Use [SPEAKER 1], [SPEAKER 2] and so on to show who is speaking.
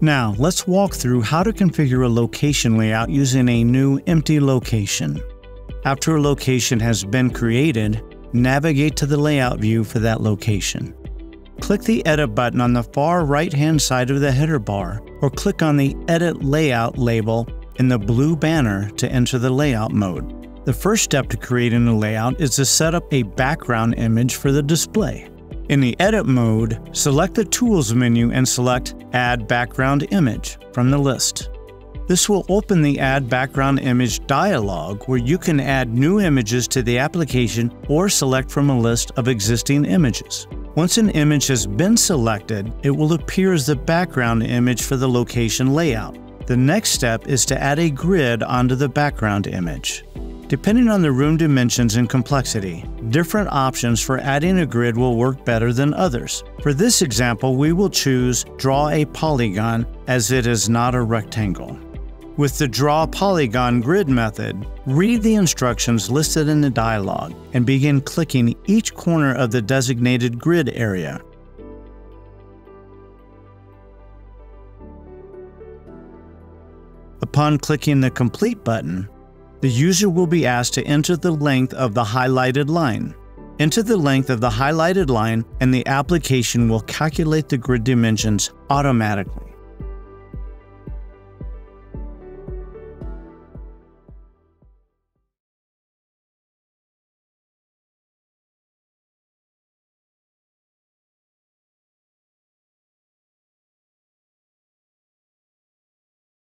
[SPEAKER 1] Now, let's walk through how to configure a location layout using a new empty location. After a location has been created, navigate to the layout view for that location. Click the Edit button on the far right hand side of the header bar, or click on the Edit Layout label in the blue banner to enter the layout mode. The first step to creating a layout is to set up a background image for the display. In the Edit mode, select the Tools menu and select Add Background Image from the list. This will open the Add Background Image dialog where you can add new images to the application or select from a list of existing images. Once an image has been selected, it will appear as the background image for the location layout. The next step is to add a grid onto the background image. Depending on the room dimensions and complexity, different options for adding a grid will work better than others. For this example, we will choose Draw a Polygon as it is not a rectangle. With the Draw Polygon Grid method, read the instructions listed in the dialog and begin clicking each corner of the designated grid area. Upon clicking the Complete button, the user will be asked to enter the length of the highlighted line. Enter the length of the highlighted line and the application will calculate the grid dimensions automatically.